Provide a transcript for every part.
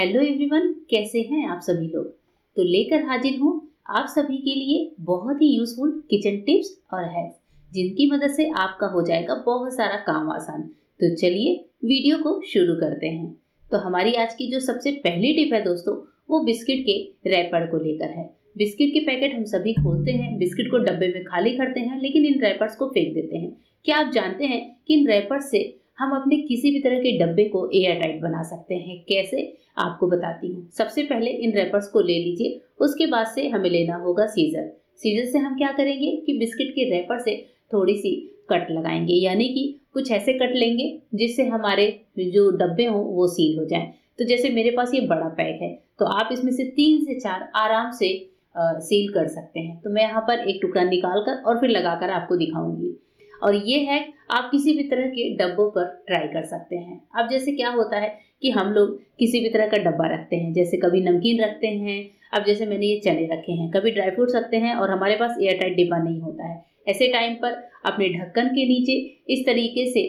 Hello everyone, कैसे हैं आप सभी लोग? तो लेकर हाजिर हूँ आप सभी के लिए बहुत ही यूजफुल किचन टिप्स और हैक्स जिनकी मदद से आपका हो जाएगा बहुत सारा काम आसान। तो चलिए वीडियो को शुरू करते हैं। तो हमारी आज की जो सबसे पहली टिप है दोस्तों, वो बिस्किट के रैपर को लेकर है। बिस्किट के पैकेट हम सभी खोलते हैं, बिस्किट को डब्बे में खाली करते हैं, लेकिन इन रैपर्स को फेंक देते हैं। क्या आप जानते हैं कि इन रैपर्स से हम अपने किसी भी तरह के डब्बे को एयर टाइट बना सकते हैं। कैसे? आपको बताती हूँ। सबसे पहले इन रैपर्स को ले लीजिए। उसके बाद से हमें लेना होगा सीजर सीजर से हम क्या करेंगे कि बिस्किट के रैपर से थोड़ी सी कट लगाएँगे। यानी कि कुछ ऐसे कट लेंगे जिससे हमारे जो डब्बे हों वो सील हो जाए। तो जैसे मेरे पास ये बड़ा पैक है तो आप इसमें से तीन से चार आराम से आ, सील कर सकते हैं। तो मैं यहाँ पर एक टुकड़ा निकाल कर और फिर लगाकर आपको दिखाऊँगी। और ये है, आप किसी भी तरह के डब्बों पर ट्राई कर सकते हैं। अब जैसे क्या होता है कि हम लोग किसी भी तरह का डब्बा रखते हैं, जैसे कभी नमकीन रखते हैं, अब जैसे मैंने ये चने रखे हैं, कभी ड्राई फ्रूट्स रखते हैं और हमारे पास एयर टाइट डिब्बा नहीं होता है। ऐसे टाइम पर अपने ढक्कन के नीचे इस तरीके से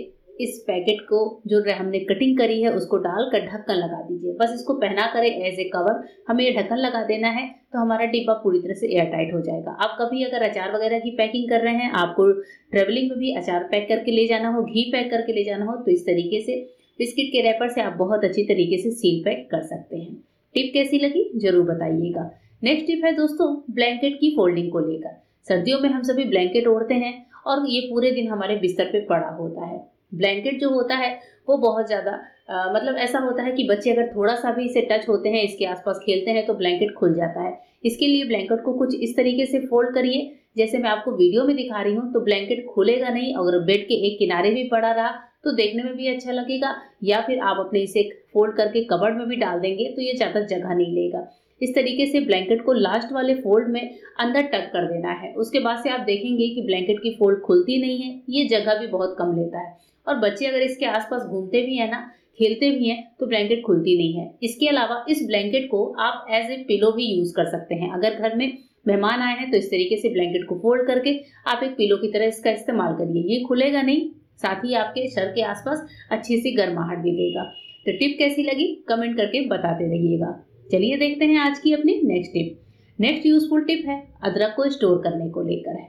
इस पैकेट को, जो हमने कटिंग करी है, उसको डालकर ढक्कन लगा दीजिए। बस इसको पहना करें एज ए कवर हमें ये ढक्कन लगा देना है तो हमारा डिब्बा पूरी तरह से एयर टाइट हो जाएगा। आप कभी अगर अचार वगैरह की पैकिंग कर रहे हैं, आपको ट्रेवलिंग में भी अचार पैक करके ले जाना हो, घी पैक करके ले जाना हो तो इस तरीके से बिस्किट के रैपर से आप बहुत अच्छी तरीके से सील पैक कर सकते हैं। टिप कैसी लगी, ज़रूर बताइएगा। नेक्स्ट टिप है दोस्तों ब्लैंकेट की फोल्डिंग को लेकर। सर्दियों में हम सभी ब्लैंकेट ओढ़ते हैं, और ये पूरे दिन हमारे बिस्तर पे पड़ा होता है। ब्लैंकेट जो होता है, वो बहुत ज़्यादा मतलब ऐसा होता है कि बच्चे अगर थोड़ा सा भी इसे टच होते हैं, इसके आसपास खेलते हैं तो ब्लैंकेट खुल जाता है। इसके लिए ब्लैंकेट को कुछ इस तरीके से फोल्ड करिए। जैसे मैं आपको वीडियो में दिखा रही हूँ तो ब्लैंकेट खुलेगा नहीं, अगर बेड के एक किनारे भी पड़ा रहा तो देखने में भी अच्छा लगेगा। या फिर आप अपने इसे फोल्ड करके कबर्ड में भी डाल देंगे तो ये ज़्यादा जगह नहीं लेगा। इस तरीके से ब्लैंकेट को लास्ट वाले फोल्ड में अंदर टक कर देना है। उसके बाद से आप देखेंगे कि ब्लैंकेट की फोल्ड खुलती नहीं है, ये जगह भी बहुत कम लेता है। और बच्चे अगर इसके आसपास घूमते भी हैं ना, खेलते भी हैं तो ब्लैंकेट खुलती नहीं है। इसके अलावा इस ब्लैंकेट को आप एज ए पिलो भी यूज़ कर सकते हैं। अगर घर में मेहमान आए हैं तो इस तरीके से ब्लैंकेट को फोल्ड करके आप एक पिलो की तरह इसका इस्तेमाल करिए। ये खुलेगा नहीं, साथ ही आपके सर के आसपास अच्छी सी गर्माहट भी देगा। तो टिप कैसी लगी? कमेंट करके बताते रहिएगा। चलिए देखते हैं आज की अपनी next tip next useful tip है, अदरक को स्टोर करने को लेकर है।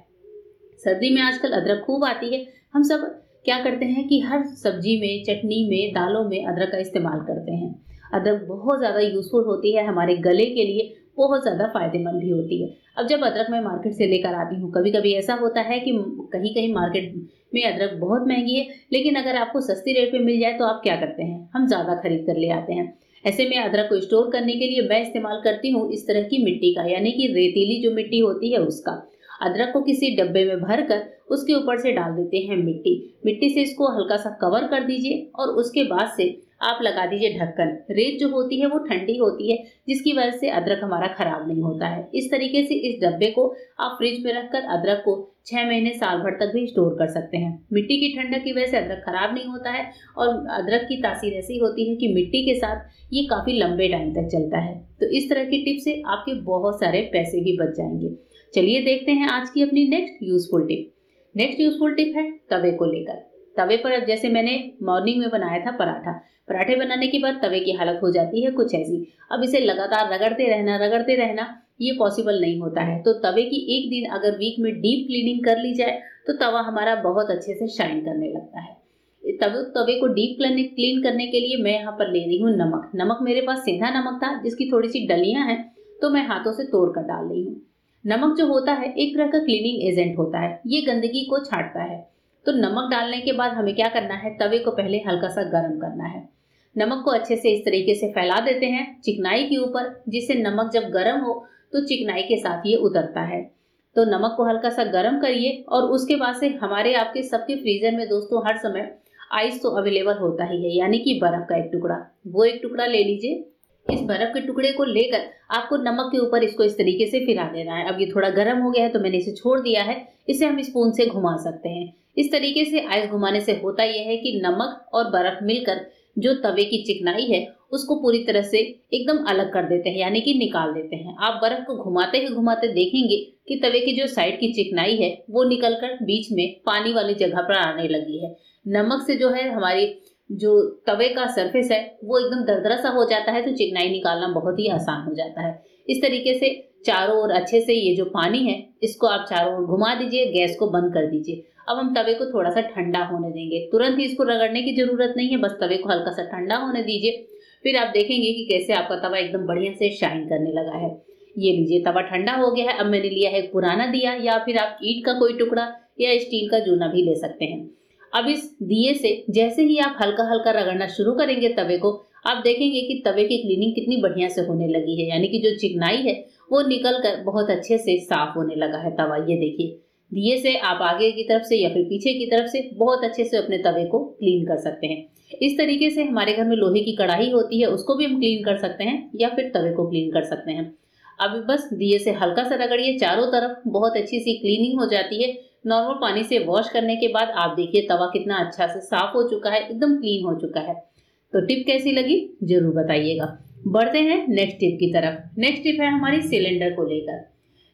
सर्दी में आजकल अदरक खूब आती है। हम सब क्या करते हैं कि हर सब्ज़ी में, चटनी में, दालों में अदरक का इस्तेमाल करते हैं। अदरक बहुत ज़्यादा यूज़फुल होती है हमारे गले के लिए, बहुत ज़्यादा फ़ायदेमंद भी होती है। अब जब अदरक मैं मार्केट से लेकर आती हूँ कभी कभी ऐसा होता है कि कहीं कहीं मार्केट में अदरक बहुत महँगी है, लेकिन अगर आपको सस्ती रेट पे मिल जाए तो आप क्या करते हैं? हम ज़्यादा खरीद कर ले आते हैं। ऐसे में अदरक को स्टोर करने के लिए मैं इस्तेमाल करती हूँ इस तरह की मिट्टी का, यानी कि रेतीली जो मिट्टी होती है उसका। अदरक को किसी डब्बे में भर कर उसके ऊपर से डाल देते हैं मिट्टी। मिट्टी से इसको हल्का सा कवर कर दीजिए और उसके बाद से आप लगा दीजिए ढक्कन। रेत जो होती है वो ठंडी होती है, जिसकी वजह से अदरक हमारा खराब नहीं होता है। इस तरीके से इस डब्बे को आप फ्रिज में रखकर अदरक को छः महीने, साल भर तक भी स्टोर कर सकते हैं। मिट्टी की ठंडक की वजह से अदरक खराब नहीं होता है और अदरक की तासीर ऐसी होती है कि मिट्टी के साथ ये काफ़ी लंबे टाइम तक चलता है। तो इस तरह की टिप से आपके बहुत सारे पैसे भी बच जाएँगे। चलिए देखते हैं आज की अपनी next useful tip next useful tip है तवे को लेकर। तवे पर जैसे मैंने मॉर्निंग में बनाया था पराठा। पराठे बनाने के बाद तवे की हालत हो जाती है कुछ ऐसी। अब इसे लगातार रगड़ते रहना रगड़ते रहना, ये पॉसिबल नहीं होता है। तो तवे की एक दिन अगर वीक में डीप क्लीनिंग कर ली जाए तो तवा हमारा बहुत अच्छे से शाइन करने लगता है। तवे तवे को डीप क्लीन करने के लिए मैं यहाँ पर ले रही हूँ नमक। नमक मेरे पास सीधा नमक था, जिसकी थोड़ी सी डलियाँ हैं तो मैं हाथों से तोड़ कर डाल रही हूँ। नमक जो होता है, एक तरह का क्लीनिंग एजेंट होता है, ये गंदगी को छाटता है। तो नमक डालने के बाद हमें क्या करना है? तवे को पहले हल्का सा गर्म करना है। नमक को अच्छे से इस तरीके से फैला देते हैं, चिकनाई के ऊपर, जिससे नमक जब गर्म हो तो चिकनाई के साथ ये उतरता है। तो नमक को हल्का सा गर्म करिए, और उसके बाद से हमारे आपके सबके फ्रीजर में दोस्तों हर समय आइस तो अवेलेबल होता ही है, यानी कि बर्फ़ का एक टुकड़ा। वो एक टुकड़ा ले लीजिए इस बर्फ़ के टुकड़े को लेकर आपको नमक के ऊपर इसको इस तरीके से फिरा देना है। अब ये थोड़ा गर्म हो गया है तो मैंने इसे छोड़ दिया है। इसे हम स्पून से घुमा सकते हैं। इस तरीके से आइस घुमाने से होता यह है कि नमक और बर्फ़ मिलकर जो तवे की चिकनाई है, उसको पूरी तरह से एकदम अलग कर देते हैं, यानी कि निकाल देते हैं। आप बर्फ़ को घुमाते ही घुमाते देखेंगे कि तवे की जो साइड की चिकनाई है, वो निकलकर बीच में पानी वाली जगह पर आने लगी है। नमक से जो है हमारी जो तवे का सरफेस है, वो एकदम दरदरा सा हो जाता है तो चिकनाई निकालना बहुत ही आसान हो जाता है। इस तरीके से चारों ओर अच्छे से ये जो पानी है, इसको आप चारों ओर घुमा दीजिए, गैस को बंद कर दीजिए। अब हम तवे को थोड़ा सा ठंडा होने देंगे। तुरंत ही इसको रगड़ने की ज़रूरत नहीं है, बस तवे को हल्का सा ठंडा होने दीजिए। फिर आप देखेंगे कि कैसे आपका तवा एकदम बढ़िया से शाइन करने लगा है। ये लीजिए, तवा ठंडा हो गया है, अब मैंने लिया है पुराना दिया, या फिर आप ईट का कोई टुकड़ा या स्टील का जूना भी ले सकते हैं। अब इस दिए से जैसे ही आप हल्का हल्का रगड़ना शुरू करेंगे तवे को, आप देखेंगे कि तवे की क्लीनिंग कितनी बढ़िया से होने लगी है। यानी कि जो चिकनाई है, वो निकल कर बहुत अच्छे से साफ़ होने लगा है तवा। ये देखिए, दिए से आप आगे की तरफ़ से या फिर पीछे की तरफ़ से बहुत अच्छे से अपने तवे को क्लीन कर सकते हैं। इस तरीके से हमारे घर में लोहे की कढ़ाई होती है, उसको भी हम क्लीन कर सकते हैं या फिर तवे को क्लीन कर सकते हैं। अब बस दिए से हल्का सा रगड़िए, चारों तरफ़ बहुत अच्छी सी क्लीनिंग हो जाती है। नॉर्मल पानी से वॉश करने के बाद आप देखिए तवा कितना अच्छा से साफ़ हो चुका है, एकदम क्लीन हो चुका है। तो टिप कैसी लगी? ज़रूर बताइएगा। बढ़ते हैं नेक्स्ट टिप की तरफ़। नेक्स्ट टिप है हमारी सिलेंडर को लेकर।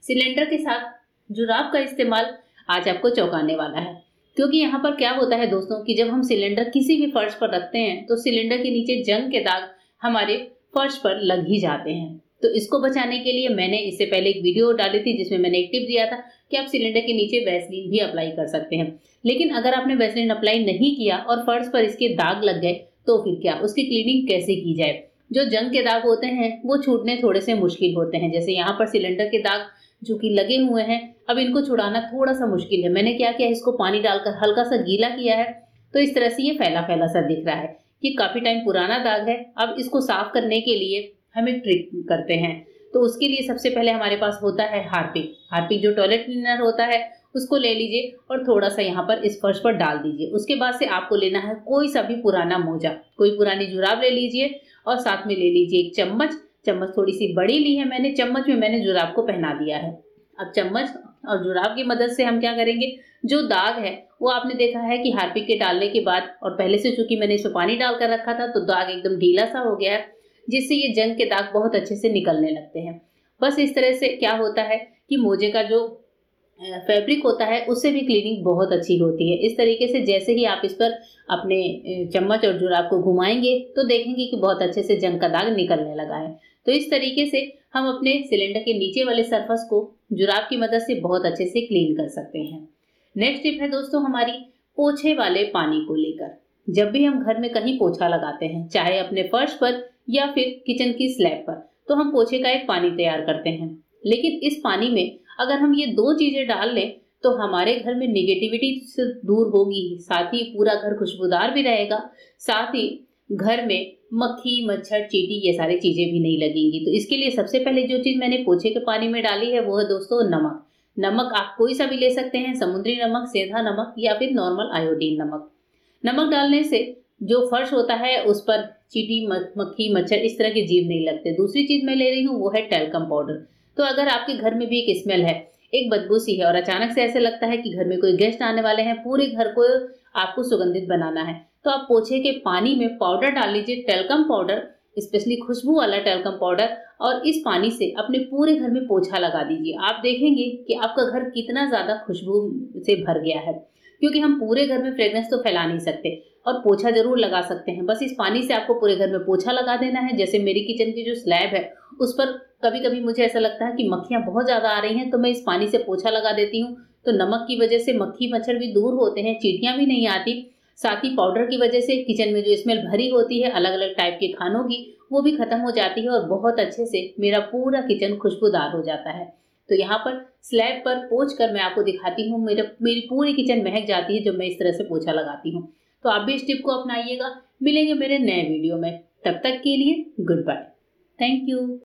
सिलेंडर के साथ जुराब का इस्तेमाल आज आपको चौंकाने वाला है। क्योंकि यहाँ पर क्या होता है दोस्तों कि जब हम सिलेंडर किसी भी फर्श पर रखते हैं तो सिलेंडर के नीचे जंग के दाग हमारे फर्श पर लग ही जाते हैं। तो इसको बचाने के लिए मैंने इससे पहले एक वीडियो डाली थी जिसमें मैंने एक टिप दिया था कि आप सिलेंडर के नीचे वैसलीन भी अप्लाई कर सकते हैं। लेकिन अगर आपने वैसलीन अप्लाई नहीं किया और फर्श पर इसके दाग लग गए तो फिर क्या? उसकी क्लीनिंग कैसे की जाए? जो जंग के दाग होते हैं, वो छूटने थोड़े से मुश्किल होते हैं। जैसे यहाँ पर सिलेंडर के दाग जो कि लगे हुए हैं, अब इनको छुड़ाना थोड़ा सा मुश्किल है। मैंने क्या किया? इसको पानी डालकर हल्का सा गीला किया है तो इस तरह से ये फैला फैला सा दिख रहा है कि काफ़ी टाइम पुराना दाग है। अब इसको साफ़ करने के लिए हम ट्रिक करते हैं। तो उसके लिए सबसे पहले हमारे पास होता है हार्पिक। हार्पिक जो टॉयलेट क्लीनर होता है, उसको ले लीजिए और थोड़ा सा यहाँ पर इस फर्श पर डाल दीजिए। उसके बाद से आपको लेना है कोई सा भी पुराना मोजा। कोई पुरानी जुराब ले लीजिए और साथ में ले लीजिए एक चम्मच। चम्मच थोड़ी सी बड़ी ली है मैंने। चम्मच में मैंने जुराब को पहना दिया है। अब चम्मच और जुराब की मदद से हम क्या करेंगे? जो दाग है, वो आपने देखा है कि हार्पिक के डालने के बाद और पहले से चूँकि मैंने इसमें पानी डालकर रखा था तो दाग एकदम ढीला सा हो गया है। जिससे ये जंग के दाग बहुत अच्छे से निकलने लगते हैं। बस इस तरह से क्या होता है कि मोजे का जो फैब्रिक होता है, उससे भी क्लीनिंग बहुत अच्छी होती है। इस तरीके से जैसे ही आप इस पर अपने चम्मच और जुराब को घुमाएँगे तो देखेंगे कि बहुत अच्छे से जंग का दाग निकलने लगा है। तो इस तरीके से हम अपने सिलेंडर के नीचे वाले सरफस को जुराब की मदद से बहुत अच्छे से क्लीन कर सकते हैं। नेक्स्ट टिप है दोस्तों हमारी पोछे वाले पानी को लेकर। जब भी हम घर में कहीं पोछा लगाते हैं, चाहे अपने फर्श पर या फिर किचन की स्लैब पर। तो हम पोछे का एक पानी तैयार करते हैं। लेकिन इस पानी में अगर हम ये दो चीज़ें डाल लें तो हमारे घर में निगेटिविटी से दूर होगी साथ ही पूरा घर खुशबूदार भी रहेगा। साथ ही घर में मक्खी, मच्छर, चीटी, ये सारी चीज़ें भी नहीं लगेंगी। तो इसके लिए सबसे पहले जो चीज़ मैंने पोछे के पानी में डाली है, वो है दोस्तों नमक। नमक आप कोई सा भी ले सकते हैं, समुद्री नमक, सेंधा नमक या फिर नॉर्मल आयोडीन नमक। नमक डालने से जो फर्श होता है, उस पर चीटी मक्खी, मच्छर इस तरह के जीव नहीं लगते। दूसरी चीज़ मैं ले रही हूँ, वो है टेलकम पाउडर तो अगर आपके घर में भी एक स्मेल है, एक बदबू सी है, और अचानक से ऐसे लगता है कि घर में कोई गेस्ट आने वाले हैं, पूरे घर को आपको सुगंधित बनाना है तो आप पोछे के पानी में पाउडर डाल लीजिए टेलकम पाउडर स्पेशली खुशबू वाला टेलकम पाउडर और इस पानी से अपने पूरे घर में पोछा लगा दीजिए। आप देखेंगे कि आपका घर कितना ज़्यादा खुशबू से भर गया है, क्योंकि हम पूरे घर में फ्रेग्रेंस तो फैला नहीं सकते। और पोछा ज़रूर लगा सकते हैं। बस इस पानी से आपको पूरे घर में पोछा लगा देना है। जैसे मेरी किचन की जो स्लैब है, उस पर कभी कभी मुझे ऐसा लगता है कि मक्खियाँ बहुत ज़्यादा आ रही हैं तो मैं इस पानी से पोछा लगा देती हूँ। तो नमक की वजह से मक्खी मच्छर भी दूर होते हैं, चीटियाँ भी नहीं आती। साथ ही पाउडर की वजह से किचन में जो स्मेल भरी होती है अलग अलग टाइप के खानों की, वो भी खत्म हो जाती है और बहुत अच्छे से मेरा पूरा किचन खुशबूदार हो जाता है। तो यहाँ पर स्लैब पर पोछ कर मैं आपको दिखाती हूँ। मेरे, मेरी पूरी किचन महक जाती है जब मैं इस तरह से पोछा लगाती हूँ। तो आप भी इस टिप को अपनाइएगा। मिलेंगे मेरे नए वीडियो में। तब तक के लिए गुड बाय थैंक यू